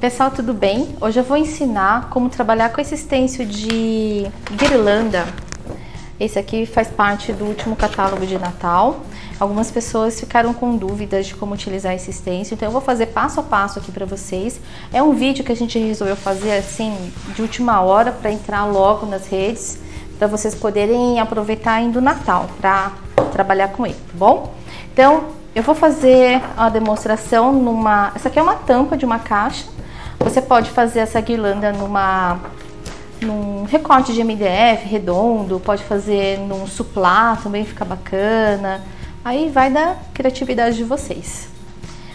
Pessoal, tudo bem? Hoje eu vou ensinar como trabalhar com esse stencil de guirlanda. Esse aqui faz parte do último catálogo de Natal. Algumas pessoas ficaram com dúvidas de como utilizar esse stencil, então eu vou fazer passo a passo aqui para vocês. É um vídeo que a gente resolveu fazer assim de última hora para entrar logo nas redes, para vocês poderem aproveitar ainda o Natal para trabalhar com ele, tá bom? Então, eu vou fazer a demonstração numa... Essa aqui é uma tampa de uma caixa você pode fazer essa guirlanda numa num recorte de MDF redondo, pode fazer num suplá, também fica bacana. Aí vai da criatividade de vocês.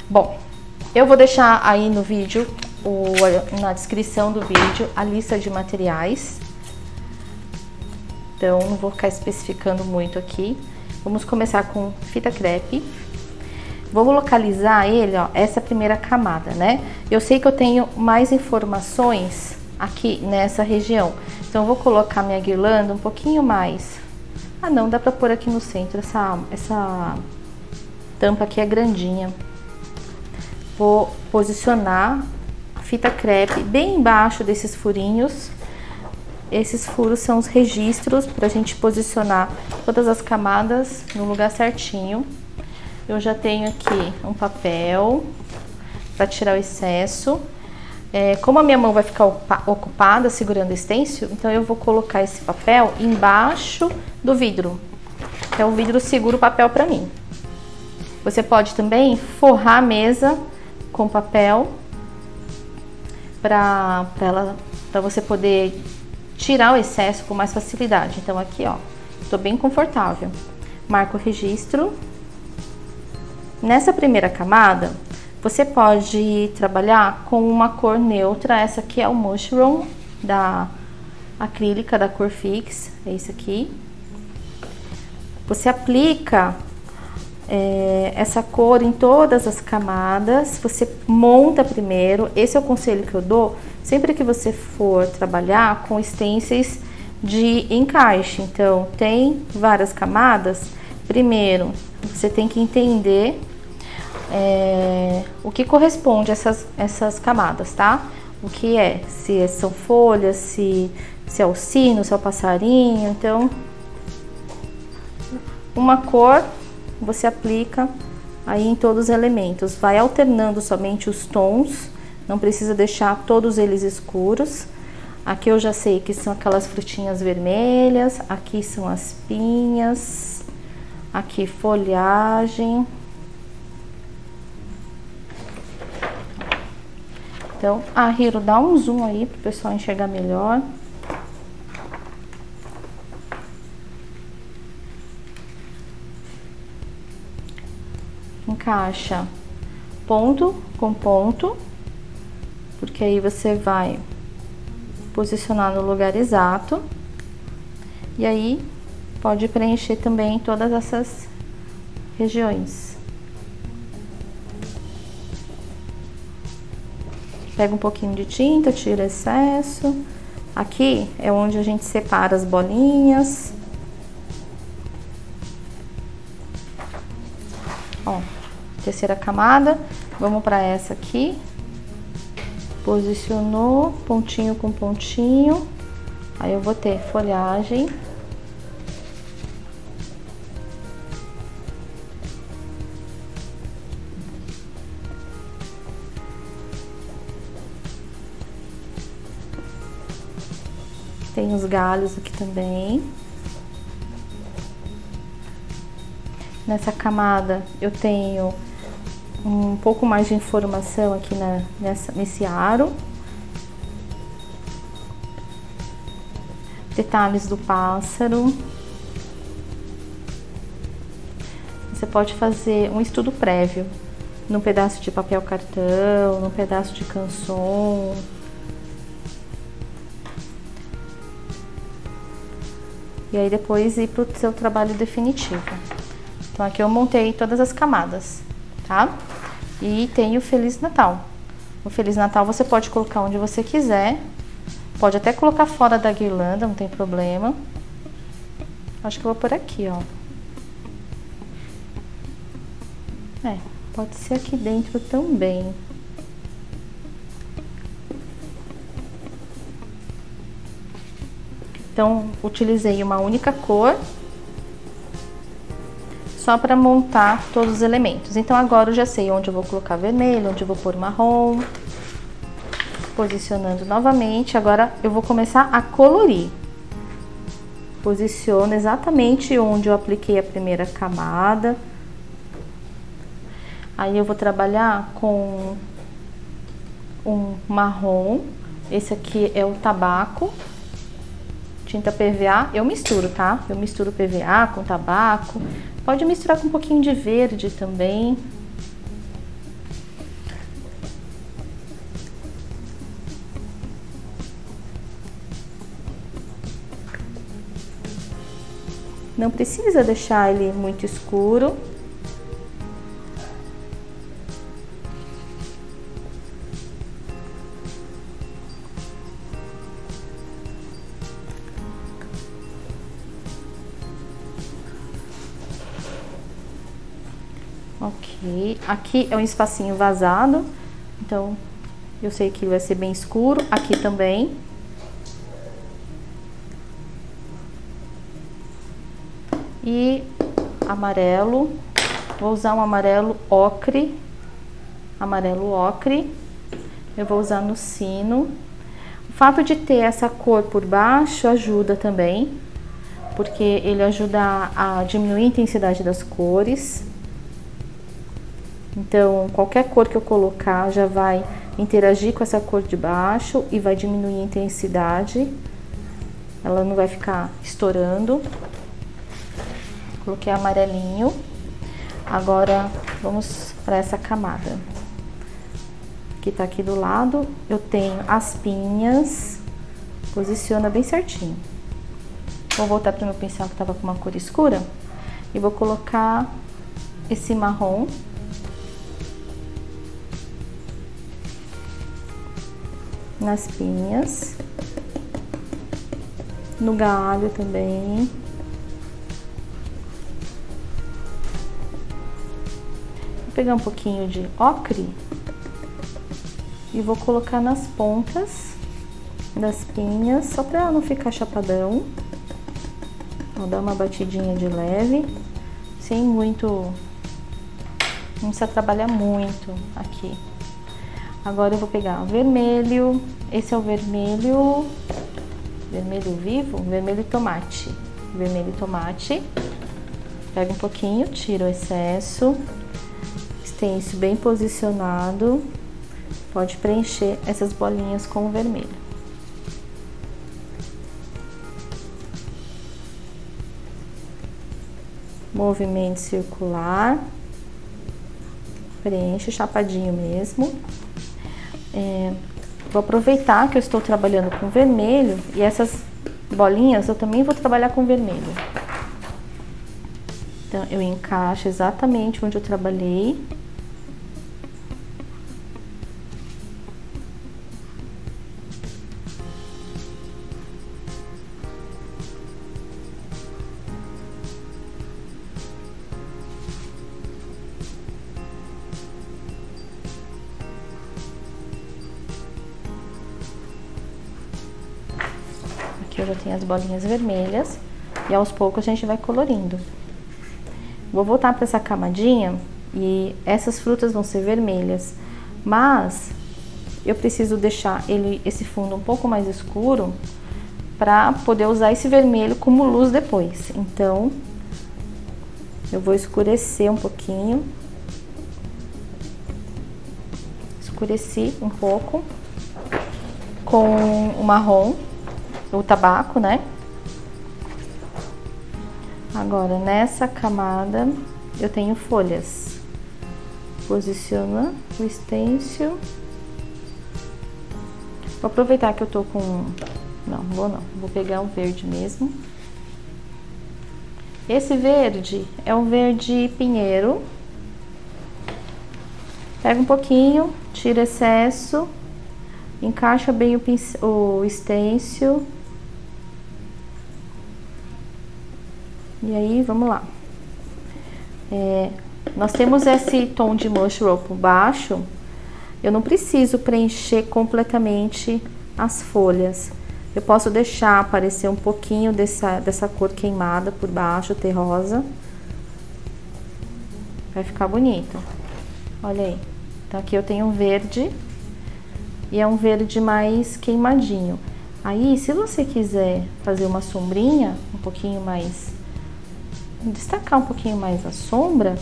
Bom, eu vou deixar aí no vídeo, ou na descrição do vídeo, a lista de materiais. Então, não vou ficar especificando muito aqui. Vamos começar com fita crepe. Vou localizar ele, ó, essa primeira camada, né? Eu sei que eu tenho mais informações aqui nessa região. Então, eu vou colocar minha guirlanda um pouquinho mais. Ah, não, dá pra pôr aqui no centro. Essa, essa tampa aqui é grandinha. Vou posicionar a fita crepe bem embaixo desses furinhos. Esses furos são os registros para a gente posicionar todas as camadas no lugar certinho. Eu já tenho aqui um papel para tirar o excesso. É, como a minha mão vai ficar ocupada segurando o stencil, então eu vou colocar esse papel embaixo do vidro. Então o vidro segura o papel para mim. Você pode também forrar a mesa com papel para você poder tirar o excesso com mais facilidade. Então aqui, ó, estou bem confortável. Marco o registro Nessa primeira camada, você pode trabalhar com uma cor neutra, essa aqui é o Mushroom da acrílica da cor Fix, é isso aqui. Você aplica é, essa cor em todas as camadas, você monta primeiro, esse é o conselho que eu dou, sempre que você for trabalhar com stencils de encaixe. Então, tem várias camadas, primeiro você tem que entender é, o que corresponde a essas, essas camadas, tá? O que é, se são folhas, se, se é o sino, se é o passarinho, então uma cor você aplica aí em todos os elementos, vai alternando somente os tons, não precisa deixar todos eles escuros. Aqui eu já sei que são aquelas frutinhas vermelhas, aqui são as pinhas, aqui folhagem, Então, a Hiro, dá um zoom aí para o pessoal enxergar melhor. Encaixa ponto com ponto, porque aí você vai posicionar no lugar exato. E aí, pode preencher também todas essas regiões. Pega um pouquinho de tinta, tira excesso. Aqui é onde a gente separa as bolinhas. Ó, terceira camada. Vamos para essa aqui. Posicionou, pontinho com pontinho. Aí eu vou ter folhagem. Tem os galhos aqui também. Nessa camada eu tenho um pouco mais de informação aqui na, nessa, nesse aro. Detalhes do pássaro. Você pode fazer um estudo prévio num pedaço de papel cartão, num pedaço de canson, e aí depois ir para o seu trabalho definitivo. Então aqui eu montei todas as camadas, tá? E tem o Feliz Natal. O Feliz Natal você pode colocar onde você quiser, pode até colocar fora da guirlanda, não tem problema. Acho que eu vou por aqui, ó. É, pode ser aqui dentro também. Então, utilizei uma única cor só para montar todos os elementos. Então, agora eu já sei onde eu vou colocar vermelho, onde eu vou pôr marrom. Posicionando novamente, agora eu vou começar a colorir. Posiciono exatamente onde eu apliquei a primeira camada. Aí eu vou trabalhar com um marrom. Esse aqui é o tabaco tinta PVA, eu misturo, tá? Eu misturo PVA com tabaco. Pode misturar com um pouquinho de verde também. Não precisa deixar ele muito escuro. Ok, aqui é um espacinho vazado, então eu sei que vai ser bem escuro, aqui também. E amarelo, vou usar um amarelo ocre, amarelo ocre, eu vou usar no sino. O fato de ter essa cor por baixo ajuda também, porque ele ajuda a diminuir a intensidade das cores. Então, qualquer cor que eu colocar já vai interagir com essa cor de baixo e vai diminuir a intensidade. Ela não vai ficar estourando. Coloquei amarelinho. Agora, vamos para essa camada. Que tá aqui do lado, eu tenho as pinhas. Posiciona bem certinho. Vou voltar para o meu pincel que tava com uma cor escura. E vou colocar esse marrom nas pinhas, no galho também. Vou pegar um pouquinho de ocre e vou colocar nas pontas das pinhas, só para não ficar chapadão. Vou dar uma batidinha de leve, sem muito, não precisa trabalhar muito aqui. Agora eu vou pegar o vermelho, esse é o vermelho, vermelho vivo, vermelho tomate, vermelho tomate. Pega um pouquinho, tira o excesso, estêncil bem posicionado, pode preencher essas bolinhas com o vermelho. Movimento circular, preenche chapadinho mesmo. É, vou aproveitar que eu estou trabalhando com vermelho e essas bolinhas eu também vou trabalhar com vermelho. Então, eu encaixo exatamente onde eu trabalhei. Eu já tenho as bolinhas vermelhas e aos poucos a gente vai colorindo. Vou voltar para essa camadinha e essas frutas vão ser vermelhas, mas eu preciso deixar ele esse fundo um pouco mais escuro para poder usar esse vermelho como luz depois. Então, eu vou escurecer um pouquinho. Escureci um pouco com o marrom o tabaco, né? Agora, nessa camada, eu tenho folhas. Posiciona o estêncil. Vou aproveitar que eu tô com... Não, vou não. Vou pegar um verde mesmo. Esse verde é um verde pinheiro. Pega um pouquinho, tira excesso, encaixa bem o, o estêncil E aí, vamos lá. É, nós temos esse tom de mushroom por baixo. Eu não preciso preencher completamente as folhas. Eu posso deixar aparecer um pouquinho dessa, dessa cor queimada por baixo, terrosa. Vai ficar bonito. Olha aí. Então aqui eu tenho um verde e é um verde mais queimadinho. Aí, se você quiser fazer uma sombrinha, um pouquinho mais, destacar um pouquinho mais a sombra,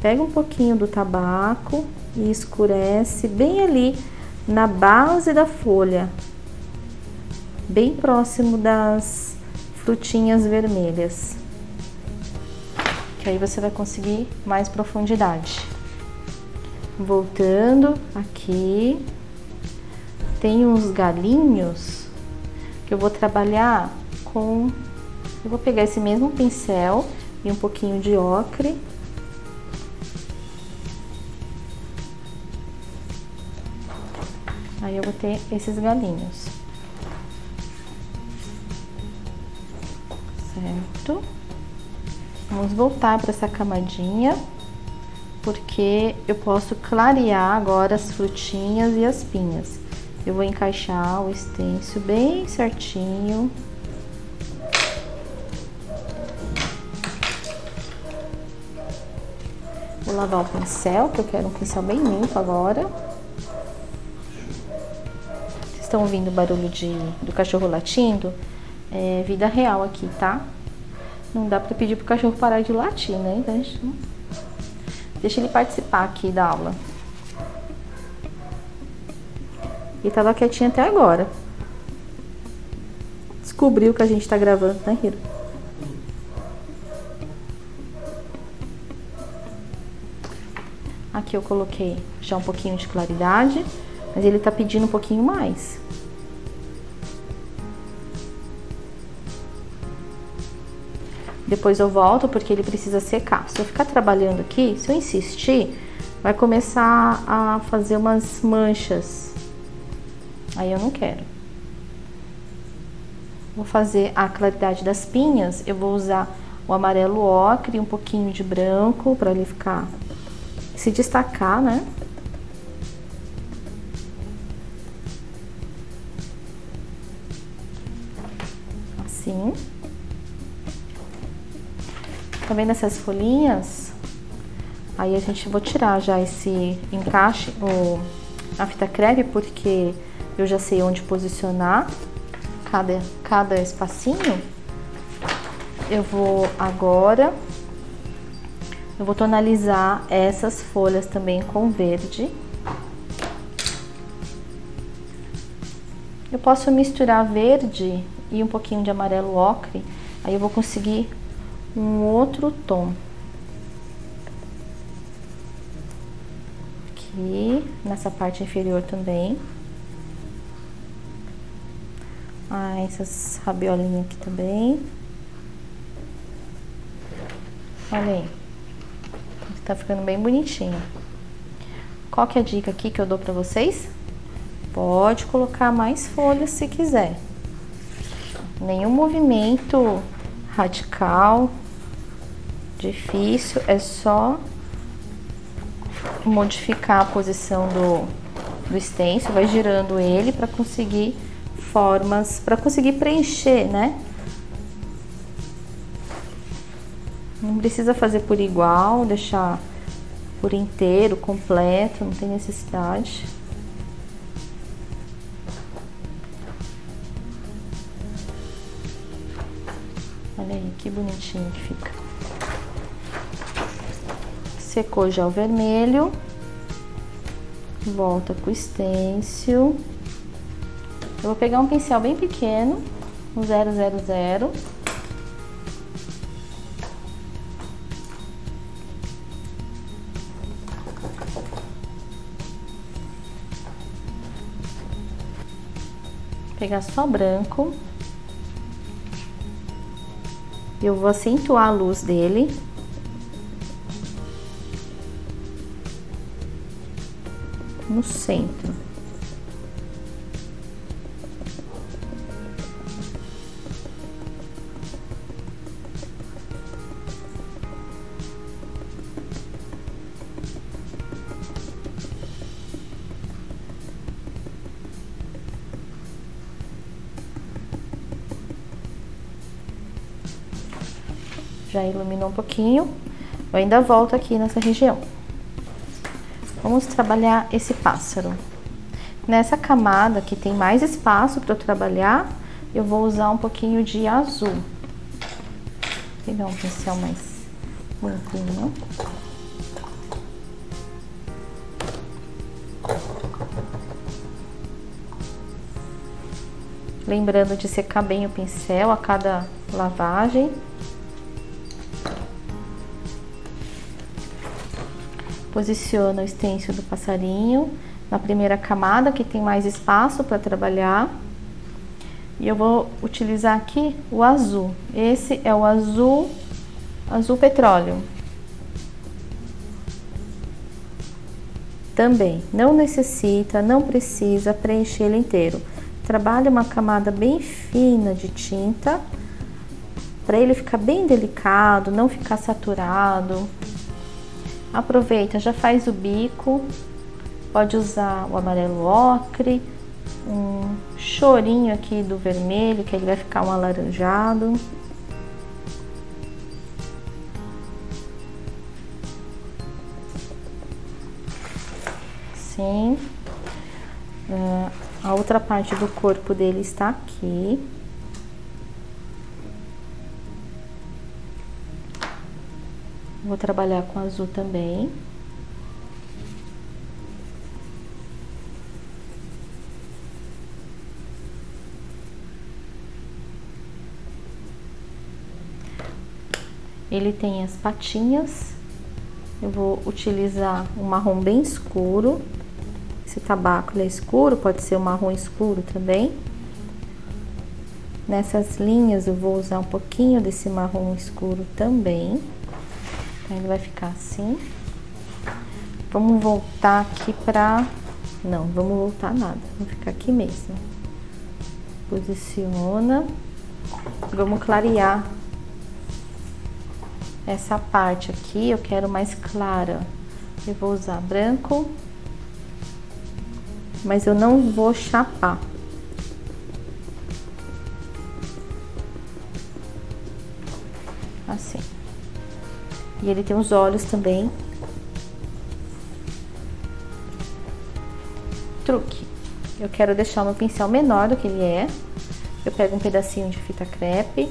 pega um pouquinho do tabaco e escurece bem ali na base da folha, bem próximo das frutinhas vermelhas. Que aí você vai conseguir mais profundidade. Voltando aqui, tem uns galinhos que eu vou trabalhar com. Eu vou pegar esse mesmo pincel e um pouquinho de ocre. Aí eu vou ter esses galinhos. Certo? Vamos voltar para essa camadinha, porque eu posso clarear agora as frutinhas e as pinhas. Eu vou encaixar o stencil bem certinho. Vou lavar o pincel, que eu quero um pincel bem limpo agora. Vocês estão ouvindo o barulho de, do cachorro latindo? É vida real aqui, tá? Não dá pra pedir pro cachorro parar de latir, né? Deixa ele participar aqui da aula. E tava quietinho até agora. Descobriu que a gente tá gravando, né, Hiro? Aqui eu coloquei já um pouquinho de claridade, mas ele tá pedindo um pouquinho mais. Depois eu volto porque ele precisa secar. Se eu ficar trabalhando aqui, se eu insistir, vai começar a fazer umas manchas Aí eu não quero. Vou fazer a claridade das pinhas, eu vou usar o amarelo ocre um pouquinho de branco para ele ficar se destacar, né? Assim. Tá vendo essas folhinhas? Aí a gente vou tirar já esse encaixe, o, a fita crepe, porque eu já sei onde posicionar cada, cada espacinho. Eu vou agora, eu vou tonalizar essas folhas também com verde. Eu posso misturar verde e um pouquinho de amarelo ocre, aí eu vou conseguir um outro tom. Aqui, nessa parte inferior também. Ah, essas rabiolinhas aqui também. Olha aí. Tá ficando bem bonitinho. Qual que é a dica aqui que eu dou pra vocês? Pode colocar mais folhas se quiser. Nenhum movimento radical, difícil, é só modificar a posição do, do stencil, vai girando ele para conseguir formas para conseguir preencher, né? Não precisa fazer por igual, deixar por inteiro, completo, não tem necessidade. Olha aí que bonitinho que fica. Secou já o vermelho. Volta com o stencil. Eu vou pegar um pincel bem pequeno, um 000. Pegar só branco. Eu vou acentuar a luz dele. No centro. Já iluminou um pouquinho. Eu ainda volto aqui nessa região. Vamos trabalhar esse pássaro. Nessa camada que tem mais espaço para eu trabalhar, eu vou usar um pouquinho de azul. Vou pegar um pincel mais limpinho. Lembrando de secar bem o pincel a cada lavagem. Posiciona o stencil do passarinho na primeira camada que tem mais espaço para trabalhar. E eu vou utilizar aqui o azul. Esse é o azul, azul petróleo. Também não necessita, não precisa preencher ele inteiro. Trabalha uma camada bem fina de tinta para ele ficar bem delicado, não ficar saturado. Aproveita, já faz o bico, pode usar o amarelo ocre, um chorinho aqui do vermelho, que ele vai ficar um alaranjado. Sim. Uh, a outra parte do corpo dele está aqui. Vou trabalhar com azul também. Ele tem as patinhas. Eu vou utilizar um marrom bem escuro. Esse tabaco é escuro, pode ser um marrom escuro também. Nessas linhas eu vou usar um pouquinho desse marrom escuro também. Então, ele vai ficar assim. Vamos voltar aqui pra... Não, vamos voltar nada. Vamos ficar aqui mesmo. Posiciona. Vamos clarear essa parte aqui. Eu quero mais clara. Eu vou usar branco. Mas eu não vou chapar. Assim. E ele tem os olhos também. Truque. Eu quero deixar o meu pincel menor do que ele é. Eu pego um pedacinho de fita crepe.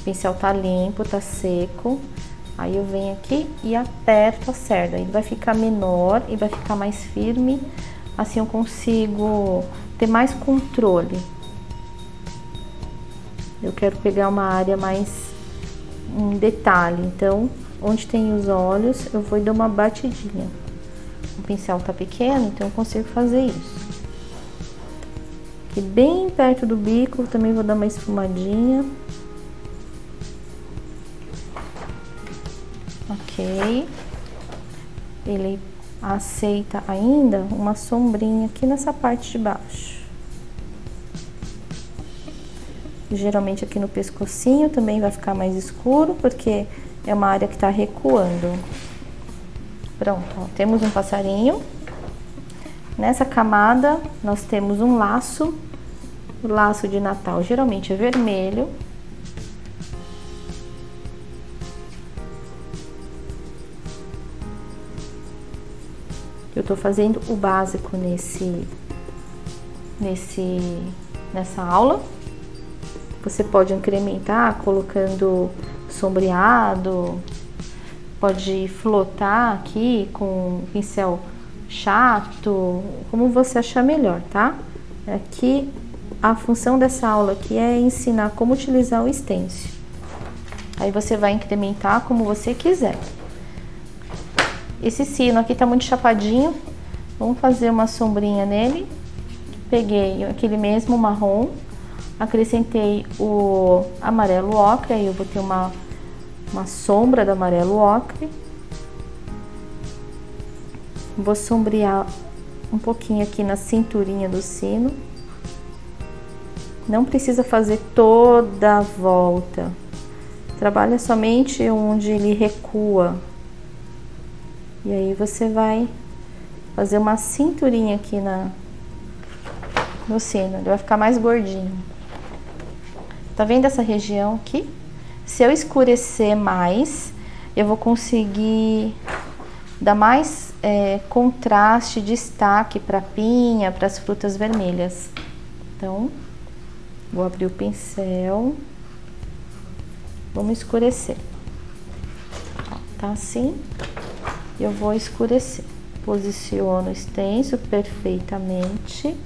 O pincel tá limpo, tá seco. Aí eu venho aqui e aperto a cerda. Ele vai ficar menor e vai ficar mais firme. Assim eu consigo ter mais controle. Eu quero pegar uma área mais um detalhe, então onde tem os olhos, eu vou dar uma batidinha. O pincel tá pequeno, então eu consigo fazer isso. Aqui bem perto do bico, também vou dar uma esfumadinha. Ok. Ele aceita ainda uma sombrinha aqui nessa parte de baixo. Geralmente aqui no pescocinho também vai ficar mais escuro, porque é uma área que está recuando. Pronto, ó, temos um passarinho. Nessa camada, nós temos um laço. O laço de Natal geralmente é vermelho. Eu tô fazendo o básico nesse, nesse, nessa aula. Você pode incrementar colocando sombreado, pode flotar aqui com pincel chato, como você achar melhor, tá? Aqui a função dessa aula aqui é ensinar como utilizar o stencil. Aí você vai incrementar como você quiser. Esse sino aqui tá muito chapadinho, vamos fazer uma sombrinha nele. Peguei aquele mesmo marrom, acrescentei o amarelo ocre, aí eu botei uma, uma sombra do amarelo ocre. Vou sombrear um pouquinho aqui na cinturinha do sino. Não precisa fazer toda a volta. Trabalha somente onde ele recua. E aí você vai fazer uma cinturinha aqui na, no sino. Ele vai ficar mais gordinho. Tá vendo essa região aqui? Se eu escurecer mais, eu vou conseguir dar mais é, contraste, destaque para a pinha, para as frutas vermelhas. Então, vou abrir o pincel, vamos escurecer. Tá assim, eu vou escurecer. Posiciono o extenso perfeitamente.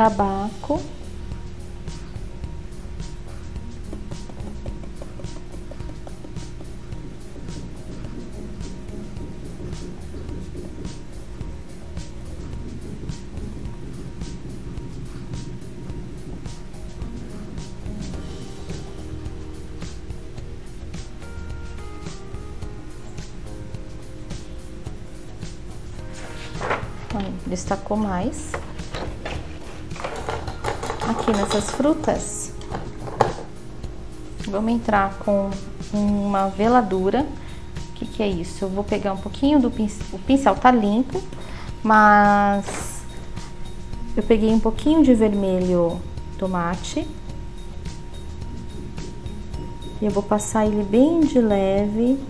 Tabaco. destacou mais. Aqui nessas frutas, vamos entrar com uma veladura. O que, que é isso? Eu vou pegar um pouquinho do pincel, o pincel tá limpo, mas eu peguei um pouquinho de vermelho tomate. E eu vou passar ele bem de leve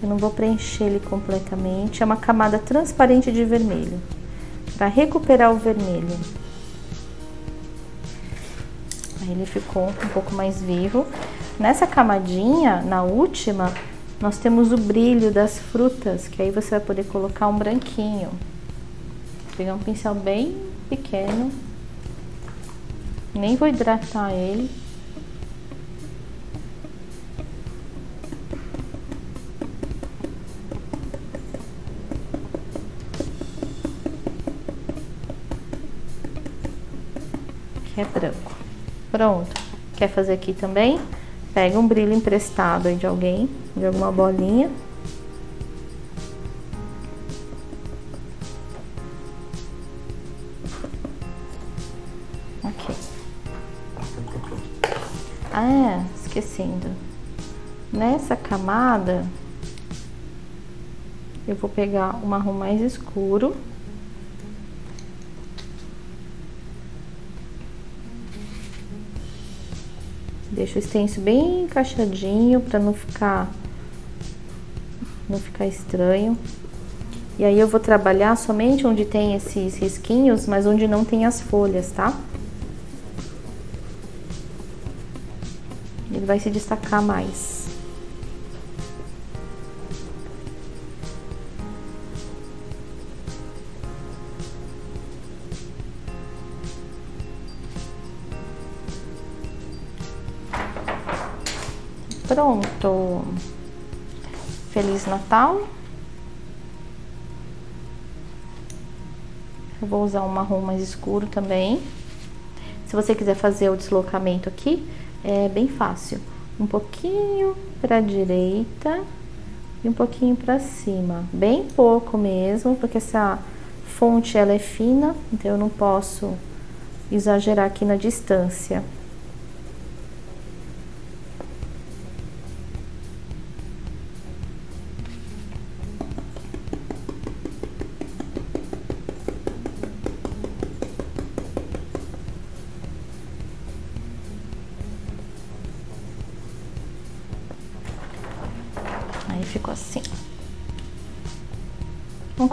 Eu não vou preencher ele completamente. É uma camada transparente de vermelho. Para recuperar o vermelho. Aí ele ficou um pouco mais vivo. Nessa camadinha, na última, nós temos o brilho das frutas, que aí você vai poder colocar um branquinho. Pegar um pincel bem pequeno. Nem vou hidratar ele. Que é branco. Pronto. Quer fazer aqui também? Pega um brilho emprestado aí de alguém, de alguma bolinha. Ok. Ah, esquecendo. Nessa camada, eu vou pegar o marrom mais escuro. Deixa o extenso bem encaixadinho para não ficar não ficar estranho. E aí eu vou trabalhar somente onde tem esses risquinhos, mas onde não tem as folhas, tá? Ele vai se destacar mais. Pronto. Feliz Natal. Eu vou usar um marrom mais escuro também. Se você quiser fazer o deslocamento aqui, é bem fácil. Um pouquinho para a direita e um pouquinho para cima. Bem pouco mesmo, porque essa fonte ela é fina, então eu não posso exagerar aqui na distância.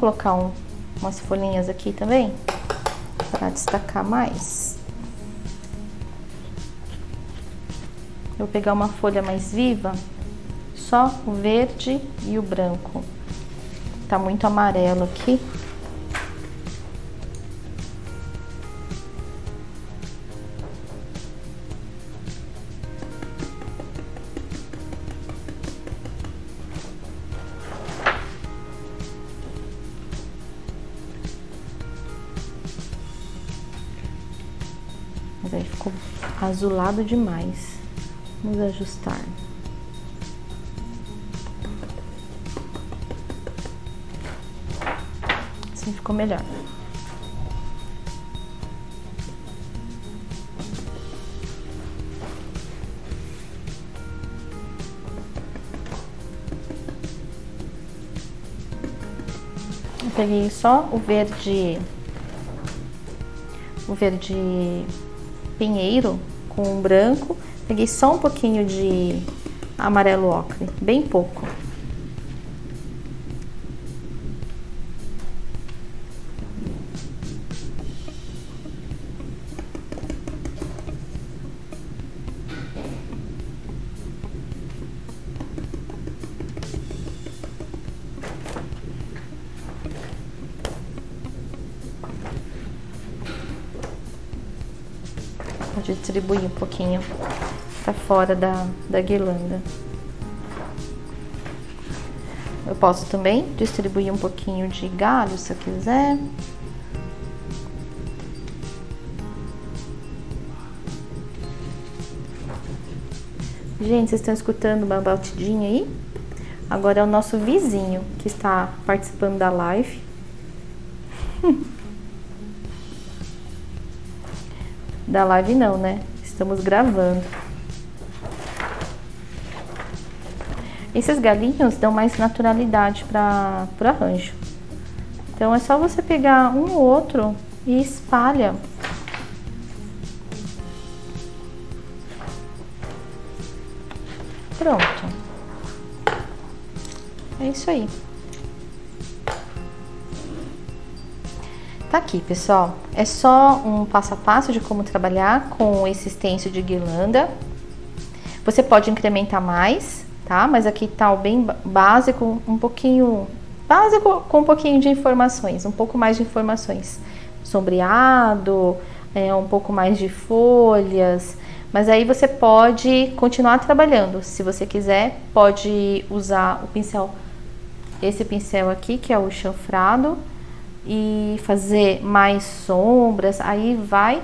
Colocar um, umas folhinhas aqui também, para destacar mais. Eu vou pegar uma folha mais viva, só o verde e o branco. Tá muito amarelo aqui. Azulado demais. Vamos ajustar. Assim ficou melhor. peguei só o verde, o verde pinheiro com branco. Peguei só um pouquinho de amarelo ocre, bem pouco. Distribuir um pouquinho para fora da, da guirlanda. Eu posso também distribuir um pouquinho de galho se eu quiser. Gente, vocês estão escutando uma batidinha aí? Agora é o nosso vizinho que está participando da live. Da live não, né? Estamos gravando. Esses galinhos dão mais naturalidade para o arranjo. Então é só você pegar um ou outro e espalha. Pronto. É isso aí. Tá aqui, pessoal. É só um passo a passo de como trabalhar com esse stencil de guirlanda. Você pode incrementar mais, tá? Mas aqui tá o bem básico, um pouquinho básico com um pouquinho de informações, um pouco mais de informações. Sombreado, é, um pouco mais de folhas, mas aí você pode continuar trabalhando. Se você quiser, pode usar o pincel, esse pincel aqui, que é o chanfrado, e fazer mais sombras, aí vai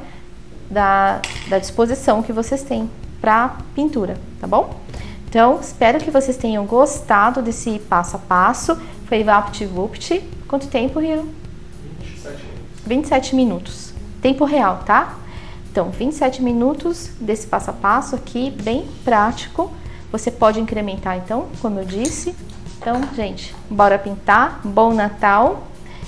da, da disposição que vocês têm para pintura, tá bom? Então, espero que vocês tenham gostado desse passo a passo. Foi VaptVupt. Quanto tempo, Hiro? 27 minutos. 27 minutos. Tempo real, tá? Então, 27 minutos desse passo a passo aqui, bem prático. Você pode incrementar, então, como eu disse. Então, gente, bora pintar. Bom Natal!